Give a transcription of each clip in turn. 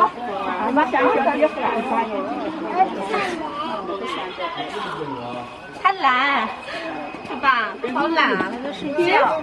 好，妈想给他衣服了，他懒，是吧？好懒啊，他在睡觉。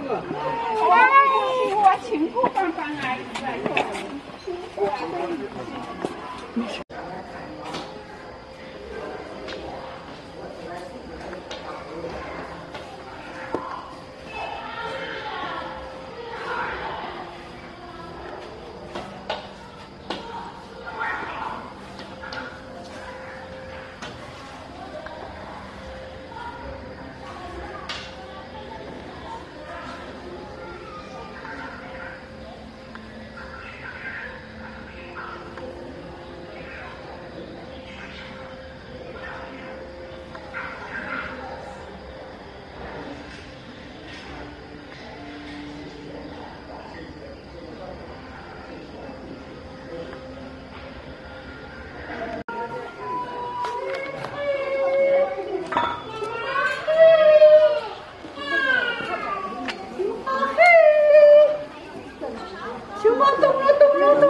了，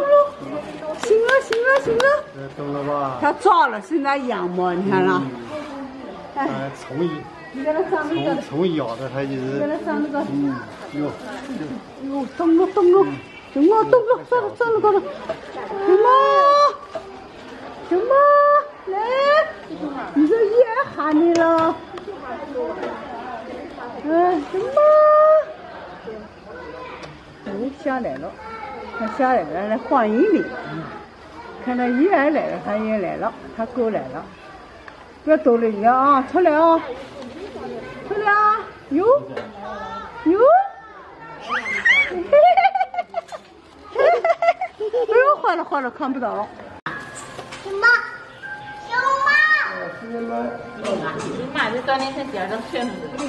行了，行了，行了，了吧？他抓了，现在养嘛，你看了？哎，虫一，从从一的，他就是，嗯，哟，哟，动了，动了，懂了，动了，算了，算了，算了，行吗？行吗？来，你说爷喊你了，嗯，行吧？我下来了。他下来了，来欢迎你。看到怡然来了，他也来了，他哥来了。不要躲了，你啊，出来啊，出来啊，有，有。不要晃了晃了，看不到。熊猫，熊猫。妈，锻炼，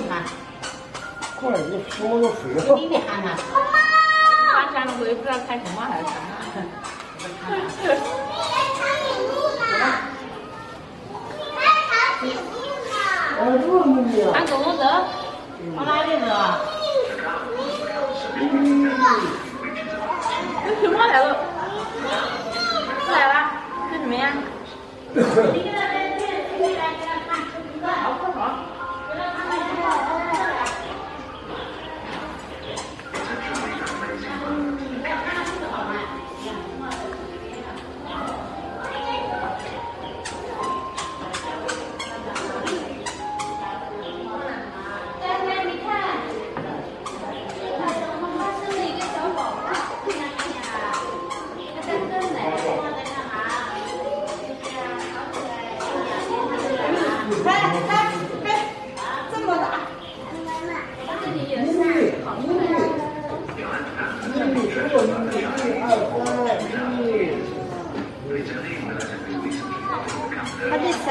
妈。过来，你说我水。你别喊了，熊猫。我也不知道看什么还是。我住那里。俺狗子，往哪里走？嗯。那什么 来了？来了，吃什么呀？